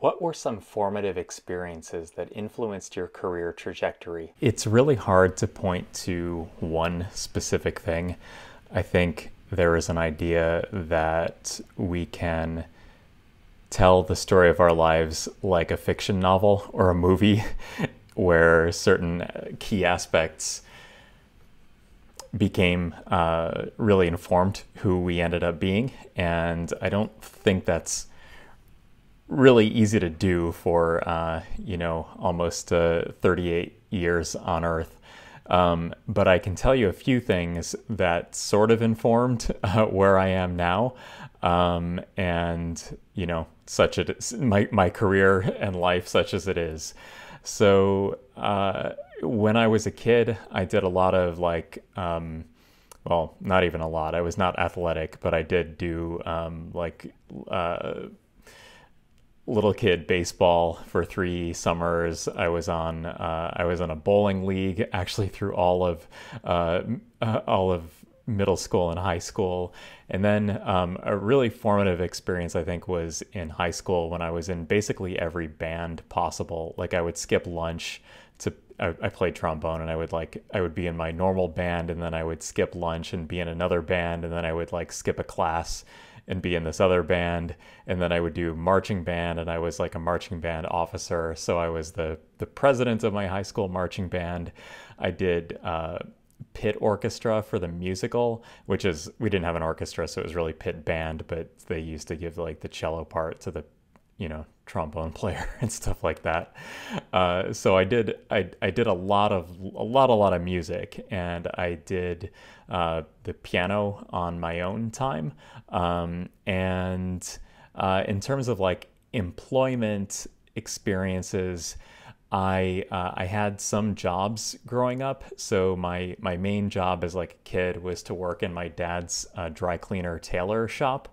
what were some formative experiences that influenced your career trajectory? It's really hard to point to one specific thing. I think there is an idea that we can tell the story of our lives like a fiction novel or a movie where certain key aspects became uh, really informed who we ended up being. And I don't think that's really easy to do for, uh, you know, almost uh, 38 years on Earth. Um, but I can tell you a few things that sort of informed uh, where I am now. Um, and, you know, such a, my, my career and life, such as it is. So, uh, when I was a kid, I did a lot of like, um, well, not even a lot. I was not athletic, but I did do um, like uh, little kid baseball for three summers. I was on uh, I was on a bowling league actually through all of uh, uh, all of middle school and high school. And then um, a really formative experience, I think, was in high school when I was in basically every band possible. Like I would skip lunch to I, I played trombone and I would like I would be in my normal band and then I would skip lunch and be in another band and then I would like skip a class and be in this other band and then I would do marching band and I was like a marching band officer so I was the the president of my high school marching band I did uh, pit orchestra for the musical which is we didn't have an orchestra so it was really pit band but they used to give like the cello part to the you know trombone player and stuff like that. Uh, so I did I, I did a lot of a lot a lot of music and I did uh, the piano on my own time. Um, and uh, in terms of like employment experiences. I uh, I had some jobs growing up, so my my main job as like a kid was to work in my dad's uh, dry cleaner tailor shop,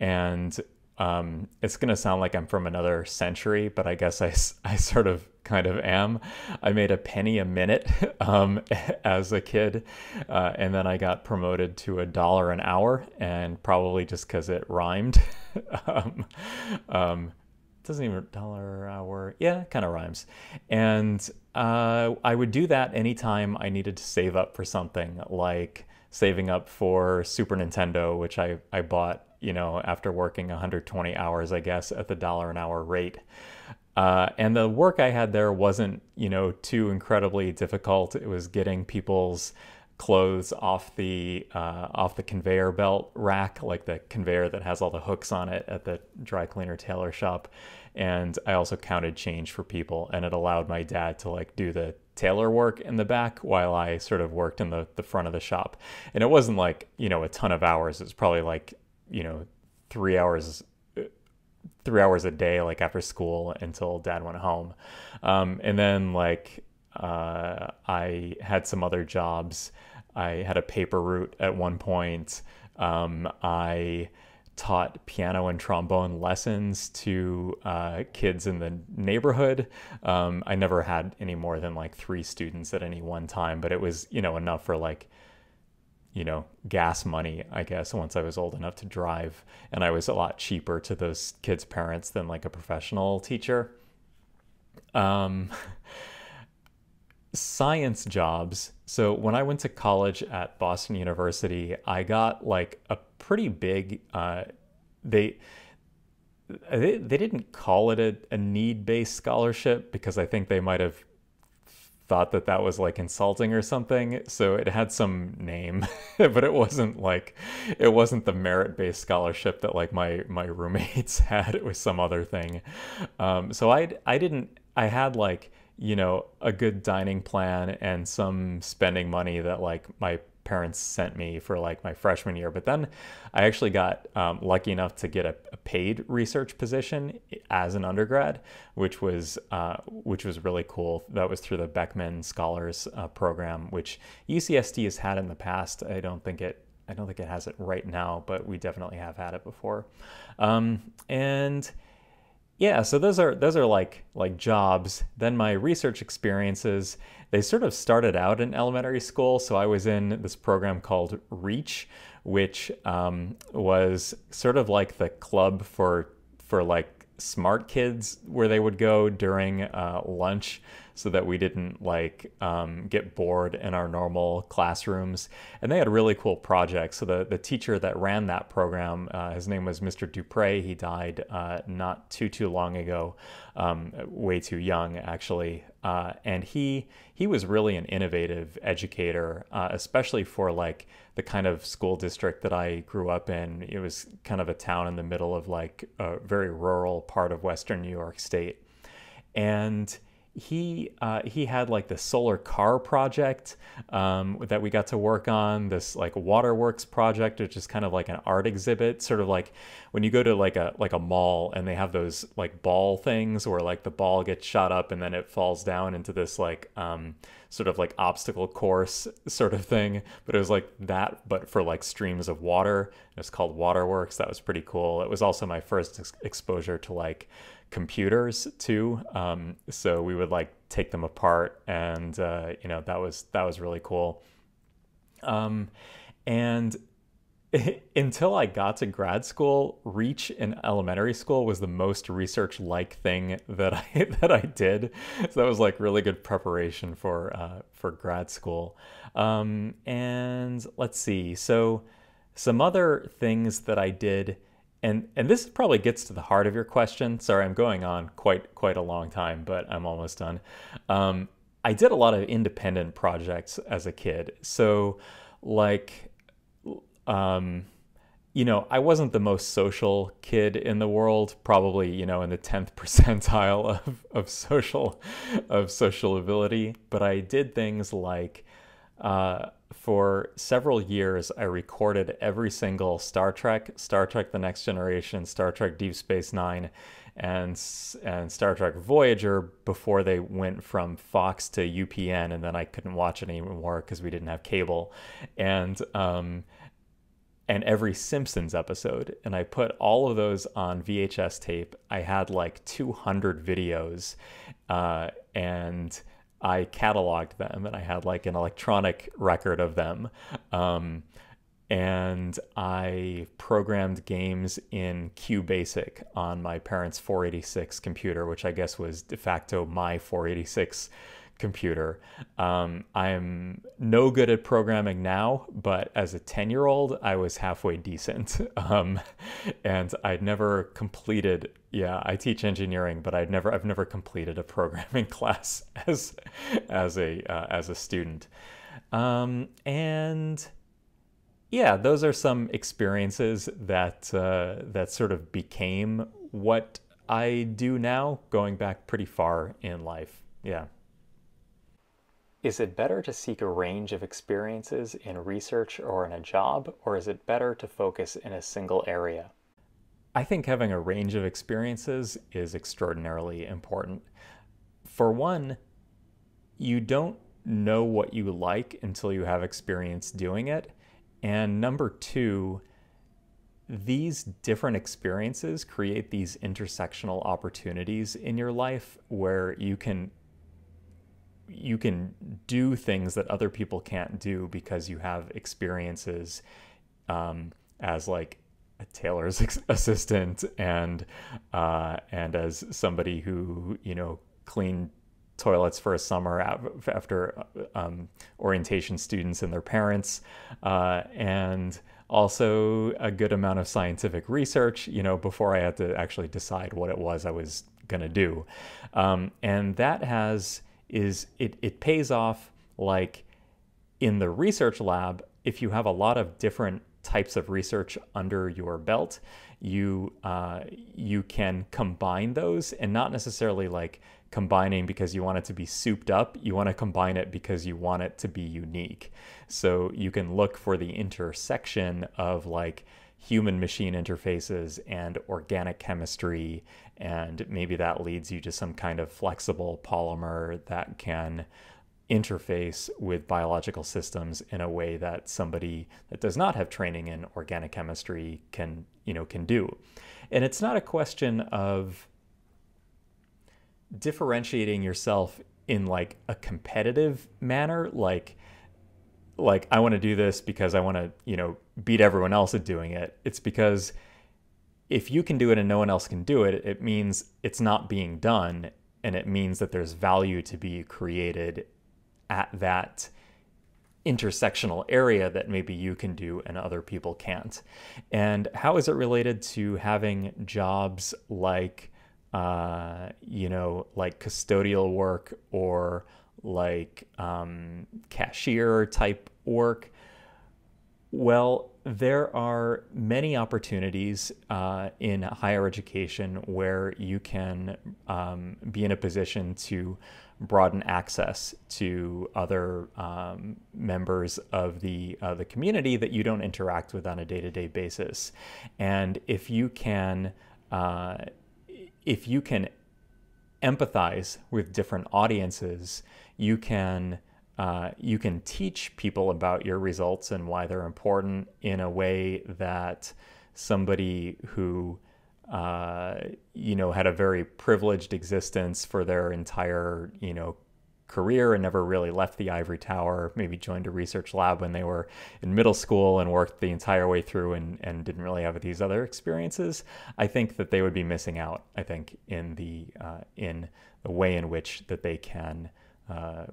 and um, it's going to sound like I'm from another century, but I guess I, I sort of kind of am. I made a penny a minute um, as a kid, uh, and then I got promoted to a dollar an hour, and probably just because it rhymed. um, um, doesn't even dollar hour. Yeah, kind of rhymes. And uh, I would do that anytime I needed to save up for something, like saving up for Super Nintendo, which I, I bought you know, after working 120 hours, I guess, at the dollar an hour rate. Uh, and the work I had there wasn't, you know, too incredibly difficult. It was getting people's clothes off the uh, off the conveyor belt rack, like the conveyor that has all the hooks on it at the dry cleaner tailor shop. And I also counted change for people, and it allowed my dad to like do the tailor work in the back while I sort of worked in the the front of the shop. And it wasn't like you know a ton of hours. It was probably like you know, three hours three hours a day like after school until dad went home. Um, and then like uh, i had some other jobs. I had a paper route at one point. Um, i taught piano and trombone lessons to uh, kids in the neighborhood. Um, i never had any more than like three students at any one time but it was you know enough for like you know, gas money, I guess, once I was old enough to drive. And I was a lot cheaper to those kids' parents than like a professional teacher. Um, science jobs. So when I went to college at Boston University, I got like a pretty big, uh, they, they, they didn't call it a, a need based scholarship because I think they might have thought that that was like insulting or something. So it had some name, but it wasn't like it wasn't the merit-based scholarship that like my my roommates had. It was some other thing. Um, so I I didn't I had like you know a good dining plan and some spending money that like my parents sent me for like my freshman year. But then I actually got um, lucky enough to get a, a, paid research position as an undergrad, which was uh, which was really cool. That was through the Beckman Scholars uh, Program, which UCSD has had in the past. I don't think it. I don't think it has it right now, but we definitely have had it before. Um, and yeah, so those are those are like like jobs. Then my research experiences, they sort of started out in elementary school. So I was in this program called Reach, which um, was sort of like the club for for like smart kids where they would go during uh, lunch so that we didn't like um, get bored in our normal classrooms. And they had really cool projects. So the, the teacher that ran that program, uh, his name was Mr. Dupre. He died uh, not too, too long ago, um, way too young actually. Uh, and he, he was really an innovative educator, uh, especially for like the kind of school district that I grew up in. It was kind of a town in the middle of like a very rural part of Western New York State. And he uh, he had like the solar car project um, that we got to work on this like waterworks project which is kind of like an art exhibit sort of like when you go to like a like a mall and they have those like ball things where like the ball gets shot up and then it falls down into this like um, sort of like obstacle course sort of thing. But it was like that but for like streams of water. It's called waterworks. That was pretty cool. It was also my first ex- exposure to like computers too. Um, so we would like take them apart, and uh, you know that was that was really cool. Um, and until I got to grad school, Reach in elementary school was the most research-like thing that I that I did. So that was like really good preparation for uh, for grad school. Um, and let's see, so some other things that I did and and this probably gets to the heart of your question. Sorry, I'm going on quite quite a long time, but I'm almost done. Um, I did a lot of independent projects as a kid, so like, um, you know, I wasn't the most social kid in the world, probably you know in the tenth percentile of of social of social ability, but I did things like. Uh, for several years, I recorded every single Star Trek, Star Trek The Next Generation, Star Trek Deep Space Nine, and, and Star Trek Voyager before they went from Fox to UPN, and then I couldn't watch it anymore because we didn't have cable. And, um, and every Simpsons episode. And I put all of those on VHS tape. I had like 200 videos. Uh, and I cataloged them and I had like an electronic record of them. Um, and I programmed games in QBasic on my parents' 486 computer, which I guess was de facto my 486 computer. Um, I'm no good at programming now, but as a 10 year old, I was halfway decent. Um, and I'd never completed, yeah, I teach engineering, but I'd never, I've never completed a programming class as, as a, uh, as a student. Um, and yeah, those are some experiences that, uh, that sort of became what I do now, going back pretty far in life. Yeah. Is it better to seek a range of experiences in research or in a job, or is it better to focus in a single area? I think having a range of experiences is extraordinarily important. For one, you don't know what you like until you have experience doing it. And number two, these different experiences create these intersectional opportunities in your life where you can you can do things that other people can't do because you have experiences um, as like a tailor's assistant and uh, and as somebody who you know cleaned toilets for a summer after um, orientation students and their parents uh, and also a good amount of scientific research you know before i had to actually decide what it was i was going to do. Um, and that has is it, it pays off like in the research lab if you have a lot of different types of research under your belt you uh, you can combine those and not necessarily like combining because you want it to be souped up. You want to combine it because you want it to be unique. So you can look for the intersection of like human machine interfaces and organic chemistry. And maybe that leads you to some kind of flexible polymer that can interface with biological systems in a way that somebody that does not have training in organic chemistry can, you know, can do. And it's not a question of differentiating yourself in like a competitive manner, like like I want to do this because I want to, you know, beat everyone else at doing it. It's because if you can do it and no one else can do it, it means it's not being done. And it means that there's value to be created at that intersectional area that maybe you can do and other people can't. And how is it related to having jobs like, uh, you know, like custodial work or like um, cashier type work? Well, there are many opportunities uh, in higher education where you can um, be in a position to broaden access to other um, members of the uh, the community that you don't interact with on a day to day basis, and if you can, uh, if you can empathize with different audiences, you can uh, you can teach people about your results and why they're important in a way that somebody who uh, you know had a very privileged existence for their entire you know career and never really left the ivory tower maybe joined a research lab when they were in middle school and worked the entire way through and, and didn't really have these other experiences i think that they would be missing out i think in the uh, in the way in which that they can uh,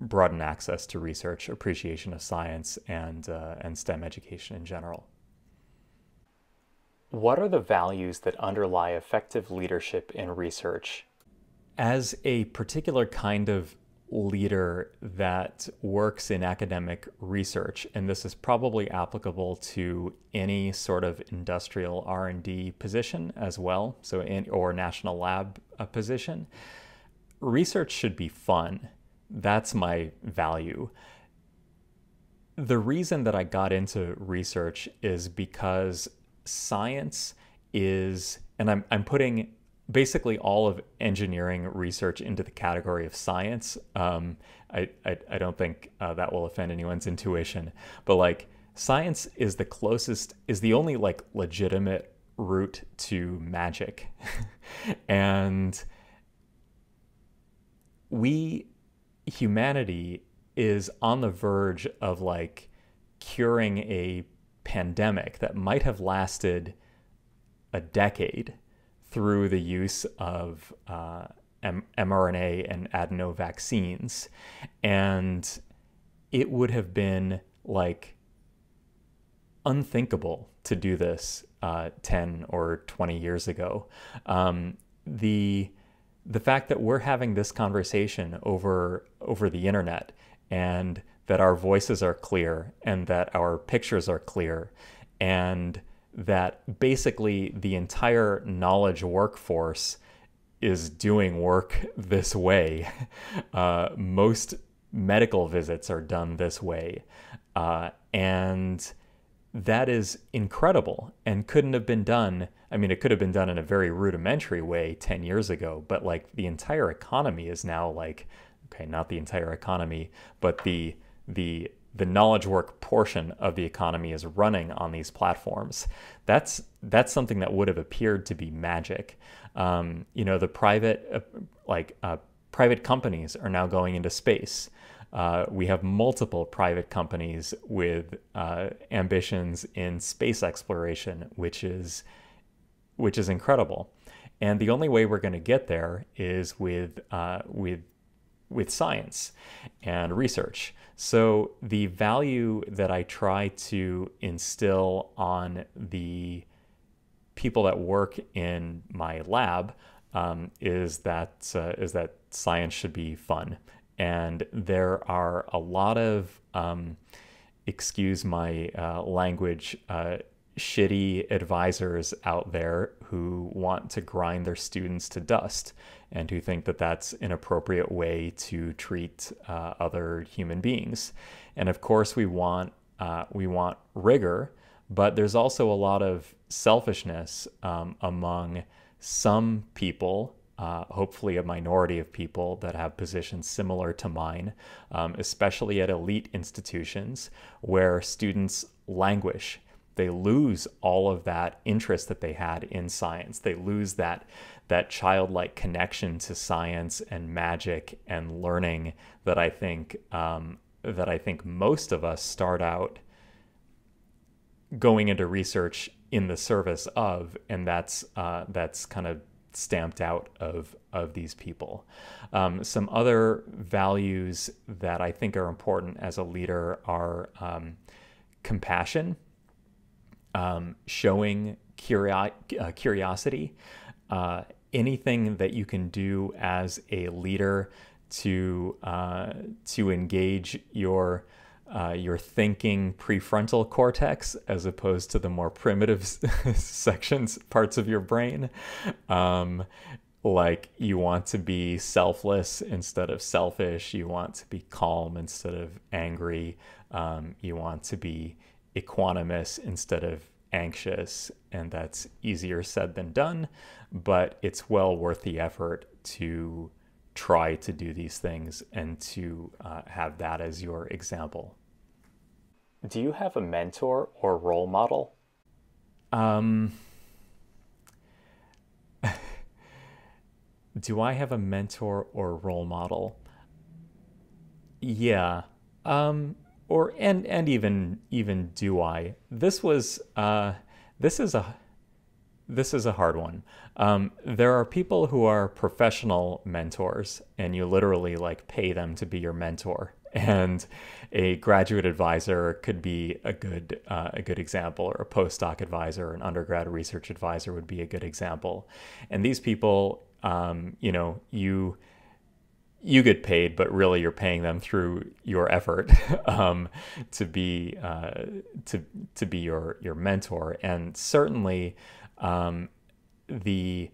broaden access to research, appreciation of science, and, uh, and STEM education in general. What are the values that underlie effective leadership in research? As a particular kind of leader that works in academic research and this is probably applicable to any sort of industrial r&d position as well so in, or national lab uh, position research should be fun that's my value. The reason that I got into research is because science is, and I'm, I'm putting basically all of engineering research into the category of science. Um, I, I, I, don't think uh, that will offend anyone's intuition, but like science is the closest, is the only like legitimate route to magic. and we humanity is on the verge of like curing a pandemic that might have lasted a decade through the use of uh, mRNA and adeno vaccines. And it would have been like unthinkable to do this uh, 10 or 20 years ago. Um, the the fact that we're having this conversation over over the internet and that our voices are clear and that our pictures are clear and that basically the entire knowledge workforce is doing work this way. Uh, most medical visits are done this way. Uh, and that is incredible and couldn't have been done. I mean, it could have been done in a very rudimentary way 10 years ago, but like the entire economy is now like, okay, not the entire economy, but the, the, the knowledge work portion of the economy is running on these platforms. That's that's something that would have appeared to be magic. Um, you know, the private uh, like uh, private companies are now going into space. Uh, we have multiple private companies with uh, ambitions in space exploration, which is which is incredible. And the only way we're going to get there is with uh, with with science and research. So the value that I try to instill on the people that work in my lab um, is that uh, is that science should be fun and there are a lot of, um, excuse my uh, language, uh, shitty advisors out there who want to grind their students to dust and who think that that's an appropriate way to treat uh, other human beings. And of course, we want uh, we want rigor, but there's also a lot of selfishness um, among some people uh, hopefully a minority of people that have positions similar to mine, um, especially at elite institutions where students languish. They lose all of that interest that they had in science. They lose that that childlike connection to science and magic and learning that I think um, that I think most of us start out going into research in the service of, and that's uh, that's kind of stamped out of of these people. Um, some other values that I think are important as a leader are um, compassion, um, showing curio- uh, curiosity, uh, anything that you can do as a leader to uh, to engage your uh, your thinking prefrontal cortex as opposed to the more primitive sections parts of your brain. Um, like you want to be selfless instead of selfish. You want to be calm instead of angry. Um, you want to be equanimous instead of anxious. And that's easier said than done but it's well worth the effort to try to do these things and to uh, have that as your example. Do you have a mentor or role model? Um, do I have a mentor or role model? Yeah. Um, or and and even even do I? This was uh, this is a this is a hard one. Um, there are people who are professional mentors, and you literally like pay them to be your mentor. And a graduate advisor could be a good uh, a good example, or a postdoc advisor, or an undergrad research advisor would be a good example. And these people, um, you know, you you get paid, but really you're paying them through your effort um, to be uh, to to be your your mentor. And certainly, um, the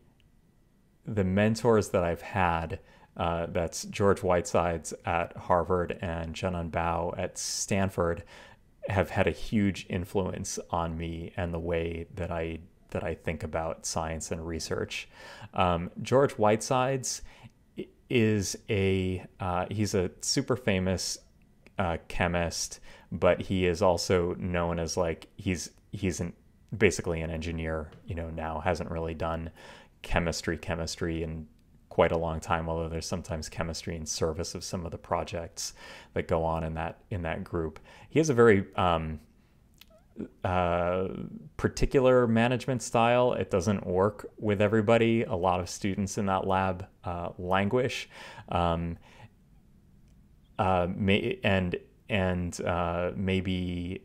the mentors that I've had. Uh, that's George Whitesides at Harvard and Zhenan Bao at Stanford have had a huge influence on me and the way that I that I think about science and research. Um, George Whitesides is a uh, he's a super famous uh, chemist, but he is also known as like he's he's an basically an engineer, you know, now hasn't really done chemistry, chemistry in quite a long time, although there's sometimes chemistry in service of some of the projects that go on in that in that group. He has a very um, uh, particular management style. It doesn't work with everybody. A lot of students in that lab uh, languish, um, uh, may, and and uh, maybe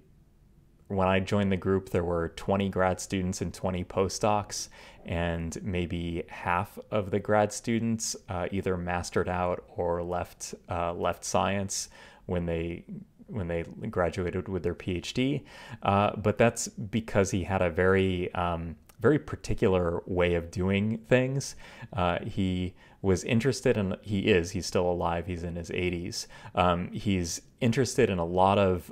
when I joined the group, there were 20 grad students and 20 postdocs, and maybe half of the grad students uh, either mastered out or left uh, left science when they when they graduated with their PhD. Uh, but that's because he had a very um, very particular way of doing things. Uh, he was interested in he is he's still alive he's in his 80s um, he's interested in a lot of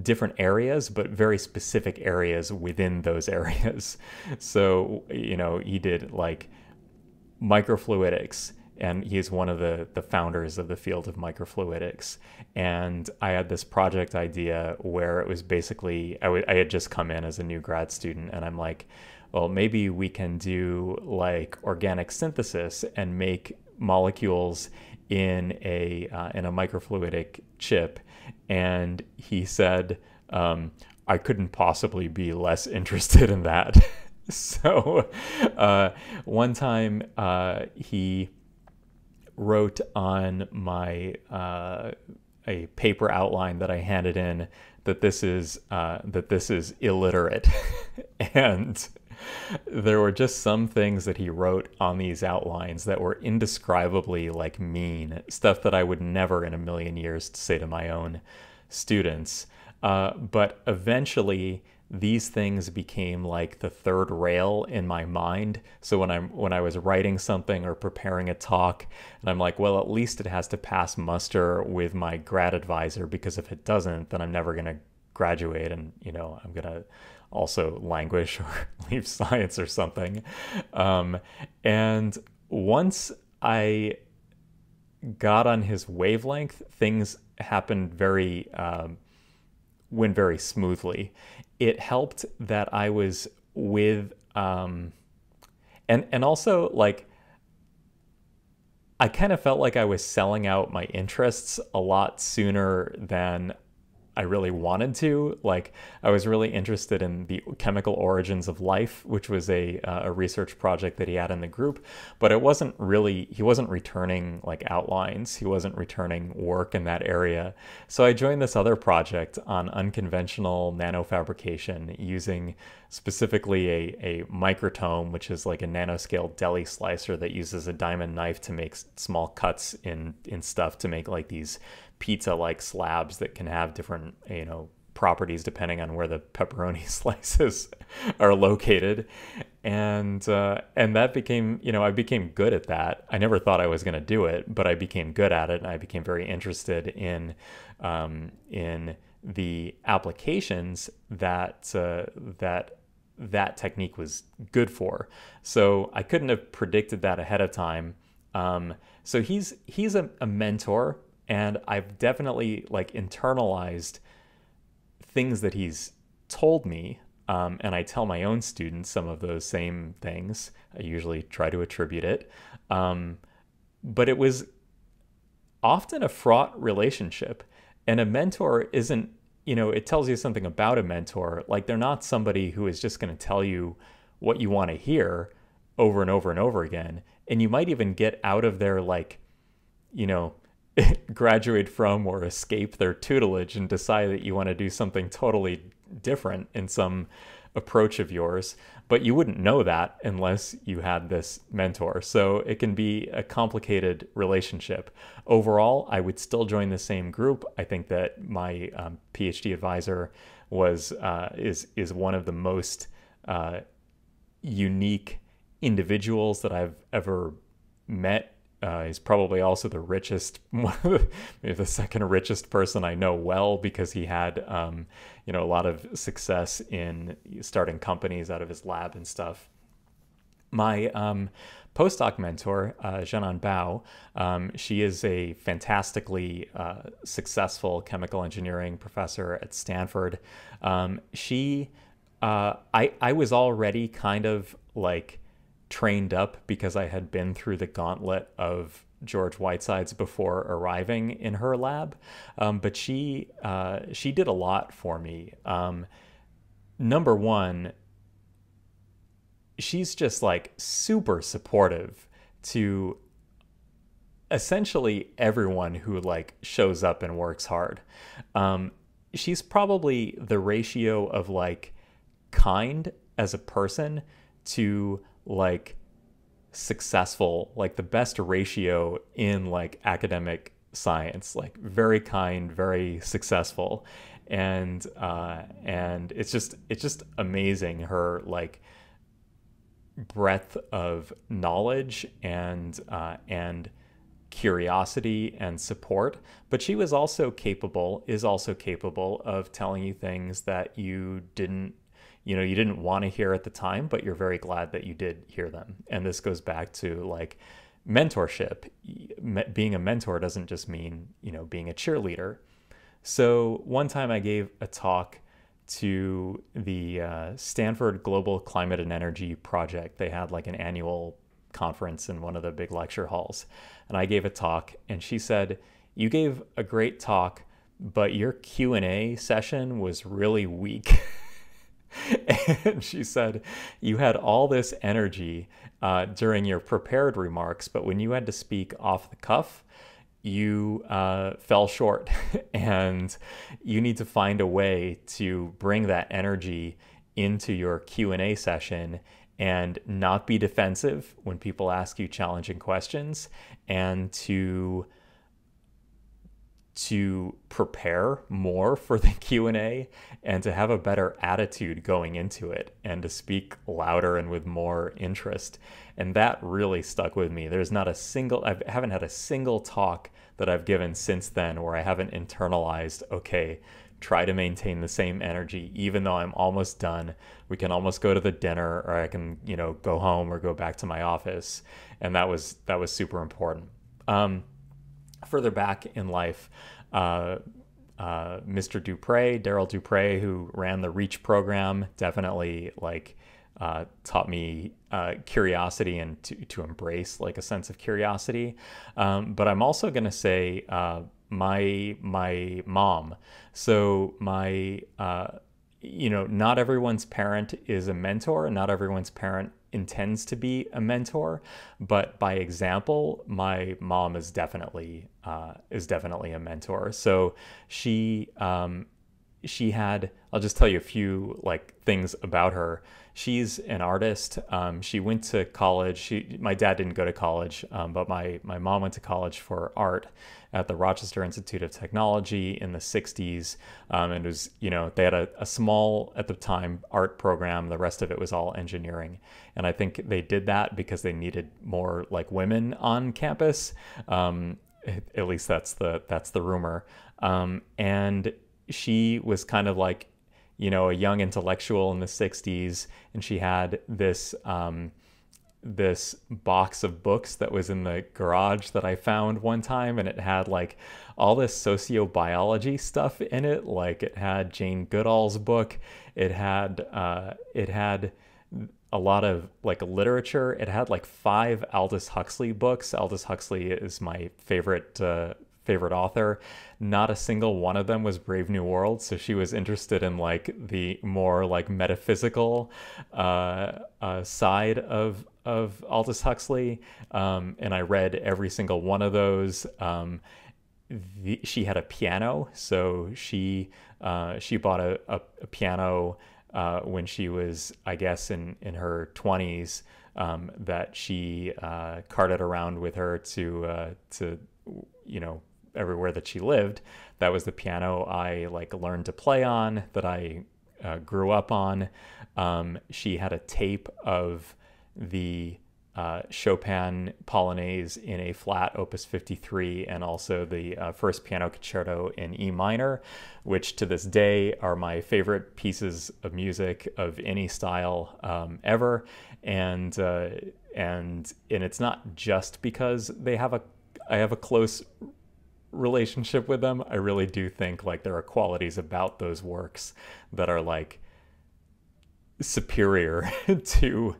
different areas, but very specific areas within those areas. So, you know, he did like microfluidics and he's one of the the founders of the field of microfluidics and i had this project idea where it was basically I, w- I had just come in as a new grad student and i'm like well maybe we can do like organic synthesis and make molecules in a uh, in a microfluidic chip and he said, um, I couldn't possibly be less interested in that. so uh, one time uh, he wrote on my uh, a paper outline that I handed in that this is uh, that this is illiterate, and there were just some things that he wrote on these outlines that were indescribably like mean stuff that I would never in a million years say to my own students. Uh, but eventually, these things became like the third rail in my mind. So when I'm when I was writing something or preparing a talk, and I'm like, well, at least it has to pass muster with my grad advisor because if it doesn't, then I'm never gonna graduate, and you know I'm gonna also languish or leave science or something. Um, and once I got on his wavelength, things happened very, um, went very smoothly. It helped that I was with, um, and and also like, I kind of felt like I was selling out my interests a lot sooner than I really wanted to. Like, I was really interested in the chemical origins of life, which was a, uh, a research project that he had in the group. But it wasn't really, he wasn't returning like outlines, he wasn't returning work in that area. So I joined this other project on unconventional nanofabrication using specifically a, a microtome, which is like a nanoscale deli slicer that uses a diamond knife to make small cuts in, in stuff to make like these pizza like slabs that can have different, you know, properties depending on where the pepperoni slices are located and uh, and that became you know I became good at that. I never thought I was going to do it, but I became good at it, and I became very interested in um, in the applications that uh, that that technique was good for. So I couldn't have predicted that ahead of time. Um, so he's he's a, a mentor and I've definitely like internalized things that he's told me. Um, and I tell my own students some of those same things. I usually try to attribute it. Um, but it was often a fraught relationship. And a mentor isn't, you know, it tells you something about a mentor. Like they're not somebody who is just going to tell you what you want to hear over and over and over again. And you might even get out of their, like, you know, graduate from or escape their tutelage and decide that you want to do something totally different in some approach of yours. But you wouldn't know that unless you had this mentor. So it can be a complicated relationship. Overall, I would still join the same group. I think that my um, PhD advisor was uh, is is one of the most uh, unique individuals that I've ever met uh, he's probably also the richest, maybe the second richest person I know well because he had, um, you know, a lot of success in starting companies out of his lab and stuff. My um, postdoc mentor, uh, Zhenan Bao, um, she is a fantastically uh, successful chemical engineering professor at Stanford. Um, she, uh, I, I was already kind of like trained up because I had been through the gauntlet of George Whitesides before arriving in her lab. Um, but she uh, she did a lot for me. Um, number one, she's just like super supportive to essentially everyone who like shows up and works hard. Um, she's probably the ratio of like kind as a person to like successful, like the best ratio in like academic science, like very kind, very successful. And uh, and it's just it's just amazing her like breadth of knowledge and uh, and curiosity and support, but she was also capable, is also capable of telling you things that you didn't you know you didn't want to hear at the time but you're very glad that you did hear them. And this goes back to like mentorship. Being a mentor doesn't just mean you know being a cheerleader. So one time i gave a talk to the uh, stanford global climate and energy project. They had like an annual conference in one of the big lecture halls. And i gave a talk and she said you gave a great talk but your q&a session was really weak and she said, You had all this energy uh, during your prepared remarks, but when you had to speak off the cuff, you uh, fell short. and you need to find a way to bring that energy into your Q&A session and not be defensive when people ask you challenging questions and to to prepare more for the q&a and to have a better attitude going into it and to speak louder and with more interest. And that really stuck with me. There's not a single i haven't had a single talk that i've given since then where i haven't internalized okay try to maintain the same energy even though i'm almost done. We can almost go to the dinner or i can you know go home or go back to my office. And that was that was super important. Um, further back in life, uh, uh, Mr. Dupre, Daryl Dupre, who ran the Reach program, definitely like uh, taught me uh, curiosity and to, to embrace like a sense of curiosity. Um, but I'm also going to say uh, my my mom. So my uh, you know, not everyone's parent is a mentor, and not everyone's parent intends to be a mentor, but by example, my mom is definitely uh, is definitely a mentor. So she um, she had i'll just tell you a few like things about her. She's an artist. Um, she went to college. She my dad didn't go to college um, but my my mom went to college for art at the rochester institute of technology in the 60s um, and it was you know they had a, a small at the time art program. The rest of it was all engineering. And i think they did that because they needed more like women on campus. Um, at least that's the that's the rumor. Um, and she was kind of like, you know, a young intellectual in the 60s, and she had this. Um, this box of books that was in the garage that I found one time, and it had like all this sociobiology stuff in it. Like it had Jane Goodall's book. It had uh, it had a lot of like literature. It had like five Aldous Huxley books. Aldous Huxley is my favorite uh, favorite author. Not a single one of them was Brave New World, so she was interested in like the more like metaphysical uh, uh, side of of Aldous Huxley, um, and I read every single one of those. Um, the, she had a piano, so she uh, she bought a, a, a piano uh, when she was, I guess, in in her twenties. Um, that she uh, carted around with her to uh, to you know everywhere that she lived. That was the piano I like learned to play on, that I uh, grew up on. Um, she had a tape of the uh, Chopin Polonaise in A flat, Opus 53, and also the uh, first piano concerto in E minor, which to this day are my favorite pieces of music of any style um, ever. And uh, and and it's not just because they have a I have a close relationship with them, I really do think like there are qualities about those works that are like superior to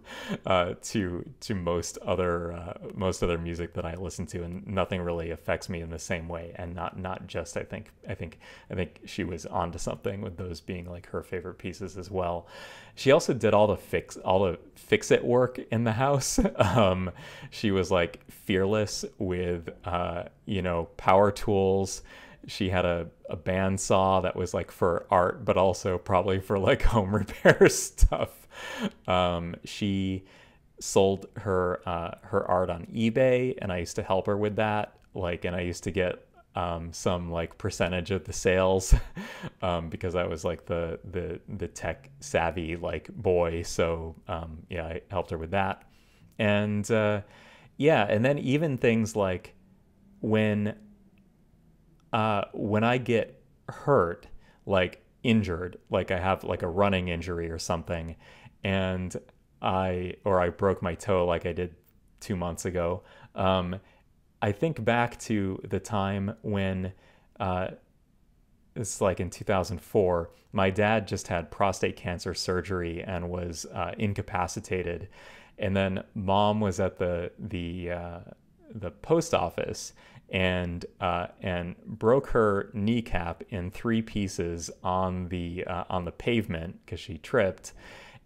uh, to to most other uh, most other music that I listen to, and nothing really affects me in the same way. And not not just I think I think I think she was onto something with those being like her favorite pieces as well. She also did all the fix all the fix it work in the house. Um, she was like fearless with uh, you know power tools she had a, a bandsaw that was like for art, but also probably for like home repair stuff. Um, she sold her uh, her art on eBay, and I used to help her with that. Like, and I used to get um, some like percentage of the sales um, because I was like the the the tech savvy like boy. So um, yeah, I helped her with that, and uh, yeah, and then even things like when uh, when I get hurt, like injured, like I have like a running injury or something, and I or I broke my toe like I did two months ago. Um, I think back to the time when uh, it's like in 2004. My dad just had prostate cancer surgery and was uh, incapacitated, and then mom was at the the uh, the post office and uh, and broke her kneecap in three pieces on the uh, on the pavement because she tripped,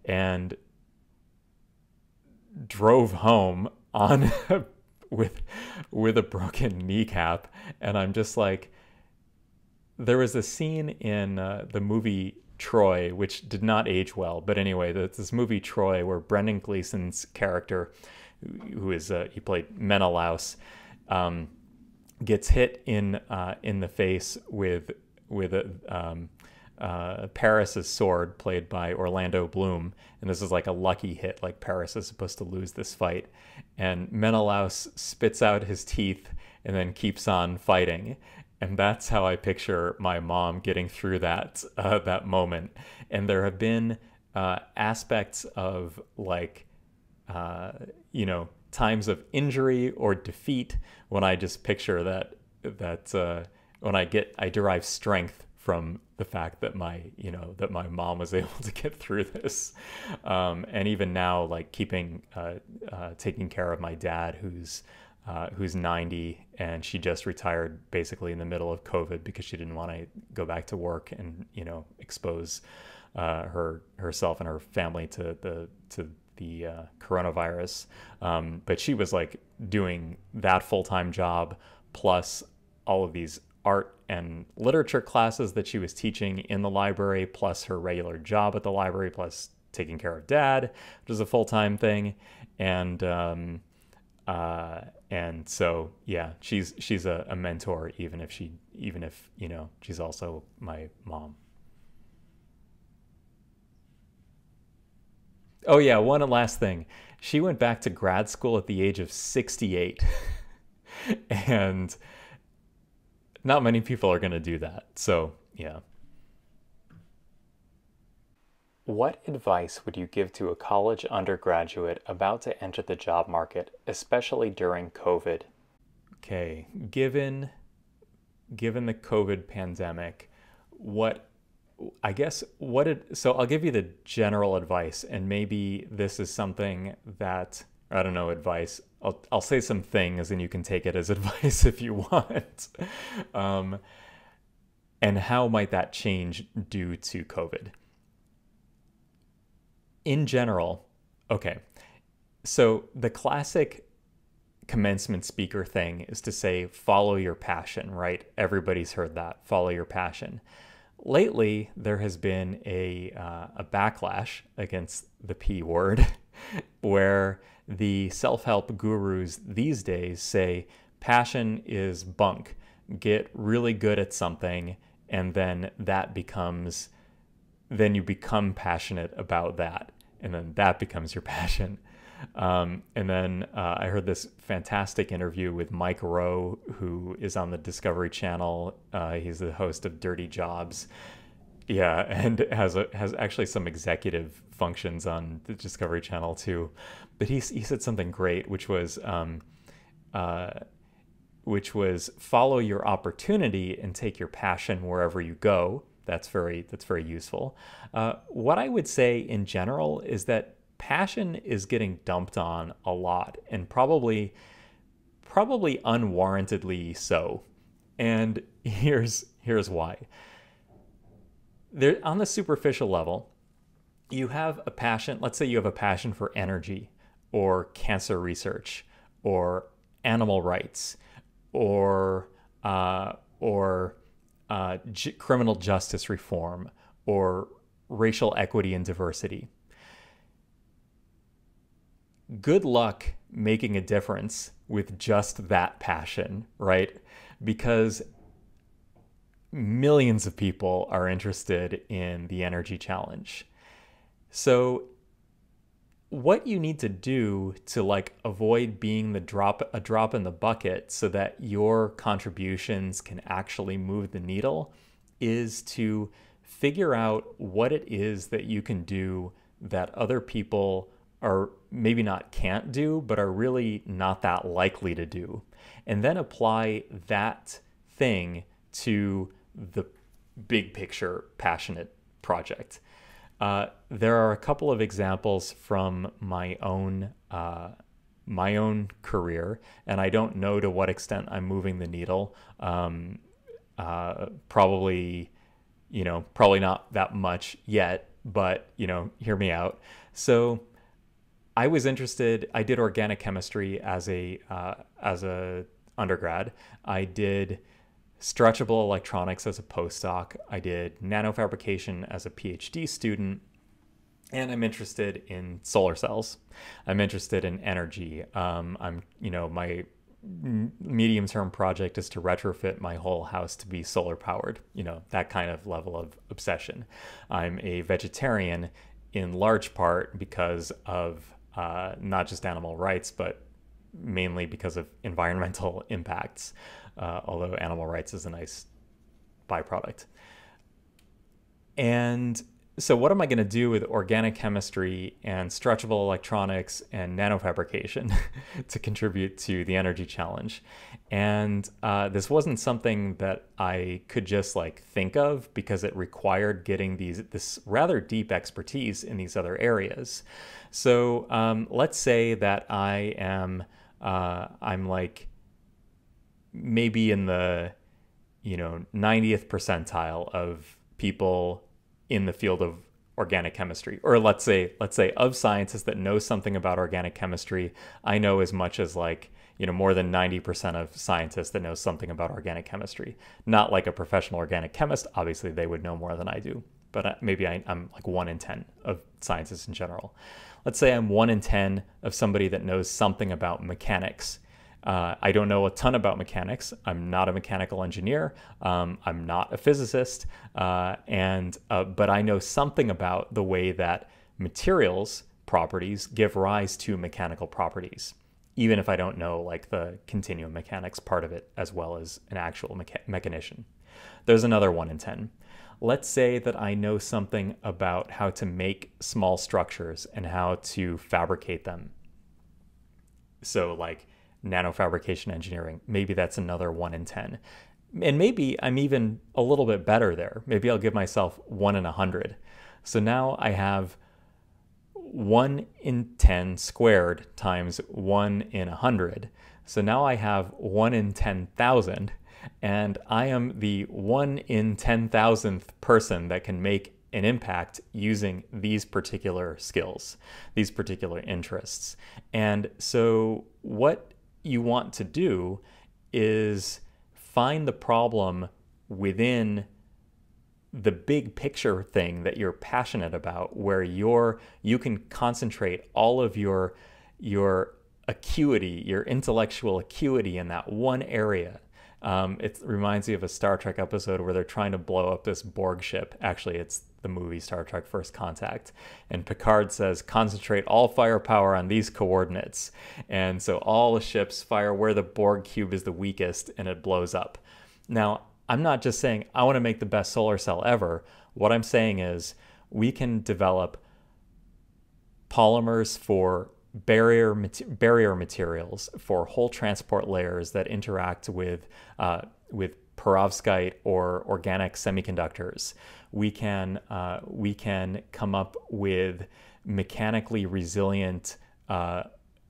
and drove home on with with a broken kneecap, and I'm just like, there was a scene in uh, the movie Troy, which did not age well. But anyway, this movie Troy, where Brendan Gleeson's character, who is uh, he played Menelaus, um, gets hit in uh, in the face with with a um, uh, Paris's sword, played by Orlando Bloom, and this is like a lucky hit. Like Paris is supposed to lose this fight, and Menelaus spits out his teeth and then keeps on fighting. And that's how I picture my mom getting through that uh, that moment. And there have been uh, aspects of like, uh, you know, times of injury or defeat when I just picture that that uh, when I get I derive strength from the fact that my you know that my mom was able to get through this. Um, and even now like keeping uh, uh, taking care of my dad who's uh, who's 90 and she just retired basically in the middle of COVID because she didn't want to go back to work and you know expose uh, her herself and her family to the to the uh, coronavirus. Um, but she was like doing that full time job plus all of these art and literature classes that she was teaching in the library, plus her regular job at the library, plus taking care of dad, which is a full time thing, and um, uh, and so yeah, she's she's a, a mentor, even if she even if you know she's also my mom. Oh yeah, one last thing. She went back to grad school at the age of 68. and not many people are going to do that. So, yeah. What advice would you give to a college undergraduate about to enter the job market, especially during COVID? Okay, given given the COVID pandemic, what I guess what it so I'll give you the general advice and maybe this is something that I don't know advice. I'll I'll say some things and you can take it as advice if you want. Um, and how might that change due to COVID? in general, okay, so the classic commencement speaker thing is to say, follow your passion, right? Everybody's heard that, follow your passion. Lately, there has been a, uh, a backlash against the P word, where the self help gurus these days say passion is bunk. Get really good at something, and then that becomes, then you become passionate about that and then that becomes your passion. Um, and then uh, I heard this fantastic interview with Mike Rowe, who is on the Discovery Channel. Uh, he's the host of Dirty Jobs. Yeah, and has a, has actually some executive functions on the Discovery Channel too. But he he said something great, which was um, uh, which was follow your opportunity and take your passion wherever you go that's very that's very useful. Uh, what I would say in general is that passion is getting dumped on a lot, and probably probably unwarrantedly so. And here's here's why. There on the superficial level, you have a passion. Let's say you have a passion for energy, or cancer research, or animal rights, or uh, or uh, criminal justice reform or racial equity and diversity. Good luck making a difference with just that passion, right? Because millions of people are interested in the energy challenge. So what you need to do to like avoid being the drop a drop in the bucket so that your contributions can actually move the needle is to figure out what it is that you can do that other people are maybe not can't do but are really not that likely to do and then apply that thing to the big picture passionate project uh, there are a couple of examples from my own uh, my own career, and I don't know to what extent I'm moving the needle. Um, uh, probably, you know, probably not that much yet, but you know, hear me out. So, I was interested. I did organic chemistry as a uh, as a undergrad. I did stretchable electronics as a postdoc. I did nanofabrication as a PhD student. And I'm interested in solar cells. I'm interested in energy. Um, I'm, you know, my medium term project is to retrofit my whole house to be solar powered, you know, that kind of level of obsession. I'm a vegetarian in large part because of uh, not just animal rights, but mainly because of environmental impacts, uh, although animal rights is a nice byproduct. And so, what am I going to do with organic chemistry and stretchable electronics and nanofabrication to contribute to the energy challenge? And uh, this wasn't something that I could just like think of because it required getting these this rather deep expertise in these other areas. So, um, let's say that I am uh, I'm like maybe in the you know 90th percentile of people in the field of organic chemistry. Or let's say let's say of scientists that know something about organic chemistry i know as much as like you know more than 90% of scientists that know something about organic chemistry. Not like a professional organic chemist obviously they would know more than i do but maybe I, i'm like 1 in 10 of scientists in general. Let's say i'm 1 in 10 of somebody that knows something about mechanics uh, I don't know a ton about mechanics. I'm not a mechanical engineer. Um, I'm not a physicist, uh, and uh, but I know something about the way that materials properties give rise to mechanical properties, even if I don't know like the continuum mechanics part of it as well as an actual mecha- mechanician. There's another one in ten. Let's say that I know something about how to make small structures and how to fabricate them. So like nanofabrication engineering. Maybe that's another one in 10. And maybe I'm even a little bit better there. Maybe I'll give myself one in a 100. So now I have 1 in 10 squared times 1 in a 100. So now I have 1 in 10,000, and I am the 1 in 10,000th person that can make an impact using these particular skills, these particular interests. And so, what you want to do is find the problem within the big picture thing that you're passionate about where you're you can concentrate all of your your acuity your intellectual acuity in that one area um, it reminds me of a Star Trek episode where they're trying to blow up this Borg ship. Actually, it's the movie Star Trek First Contact. And Picard says, concentrate all firepower on these coordinates. And so all the ships fire where the Borg cube is the weakest and it blows up. Now, I'm not just saying I want to make the best solar cell ever. What I'm saying is we can develop polymers for barrier barrier materials for hole transport layers that interact with uh, with perovskite or organic semiconductors. We can uh, we can come up with mechanically resilient uh,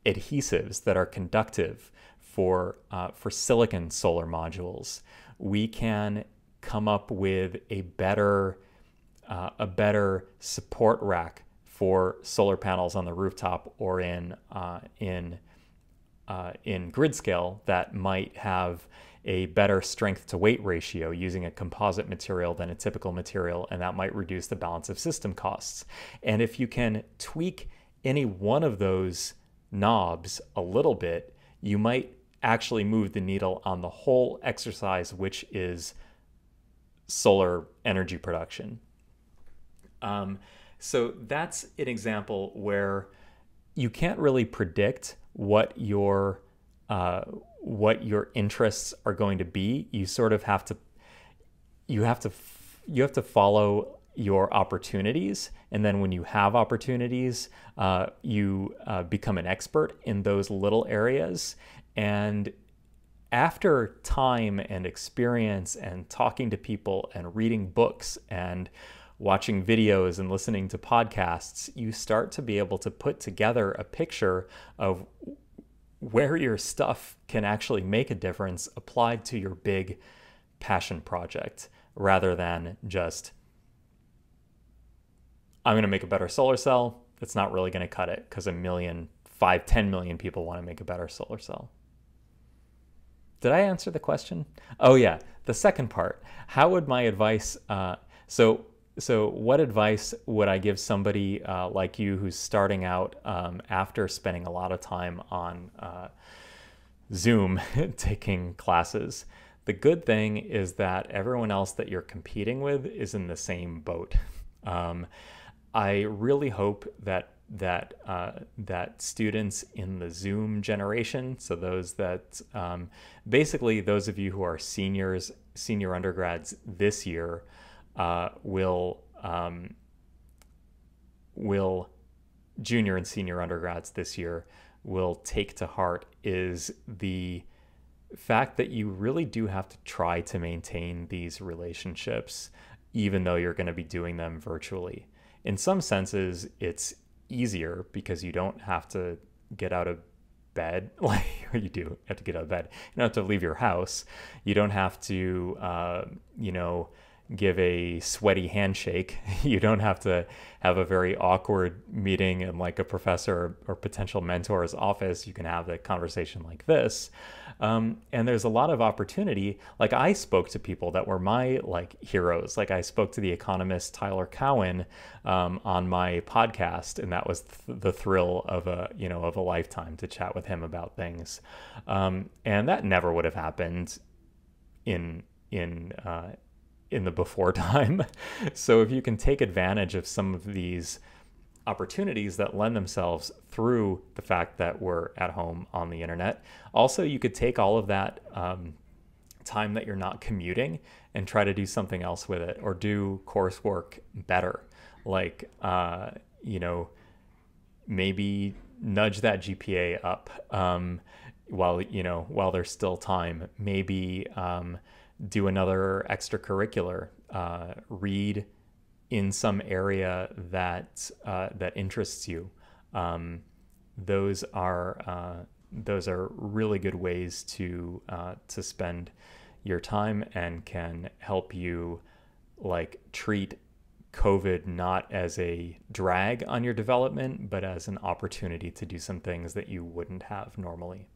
adhesives that are conductive for uh, for silicon solar modules. We can come up with a better uh, a better support rack for solar panels on the rooftop or in uh, in uh, in grid scale that might have a better strength to weight ratio using a composite material than a typical material, and that might reduce the balance of system costs. And if you can tweak any one of those knobs a little bit, you might actually move the needle on the whole exercise, which is solar energy production. Um, so that's an example where you can't really predict what your uh, what your interests are going to be. You sort of have to you have to you have to follow your opportunities, and then when you have opportunities, uh, you uh, become an expert in those little areas. And after time and experience and talking to people and reading books and watching videos and listening to podcasts, you start to be able to put together a picture of where your stuff can actually make a difference applied to your big passion project rather than just, I'm going to make a better solar cell. It's not really going to cut it because a million, five, ten million people want to make a better solar cell. Did I answer the question? Oh, yeah. The second part. How would my advice? Uh, so, so, what advice would I give somebody uh, like you who's starting out um, after spending a lot of time on uh, Zoom taking classes? The good thing is that everyone else that you're competing with is in the same boat. Um, I really hope that that uh, that students in the Zoom generation, so those that um, basically those of you who are seniors, senior undergrads this year uh, will um, will junior and senior undergrads this year will take to heart is the fact that you really do have to try to maintain these relationships even though you're going to be doing them virtually. In some senses, it's easier because you don't have to get out of bed. Like you do you have to get out of bed. You don't have to leave your house. You don't have to, uh, you know, give a sweaty handshake. You don't have to have a very awkward meeting in like a professor or potential mentor's office. You can have a conversation like this. Um, and there's a lot of opportunity. Like I spoke to people that were my like heroes. Like I spoke to the economist Tyler Cowen um, on my podcast, and that was th- the thrill of a you know of a lifetime to chat with him about things. Um, and that never would have happened in in uh, in the before time. so if you can take advantage of some of these opportunities that lend themselves through the fact that we're at home on the internet. Also, you could take all of that um, time that you're not commuting and try to do something else with it or do coursework better. Like, uh, you know, maybe nudge that GPA up um, while, you know, while there's still time. Maybe um, do another extracurricular, uh, read in some area that uh, that interests you. Um, those are uh, those are really good ways to uh, to spend your time and can help you like treat COVID not as a drag on your development, but as an opportunity to do some things that you wouldn't have normally.